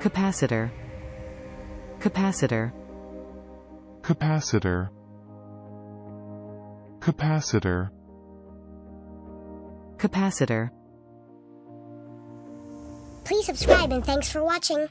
capacitor. Capacitor. Capacitor. Capacitor. Capacitor. Please subscribe and thanks for watching.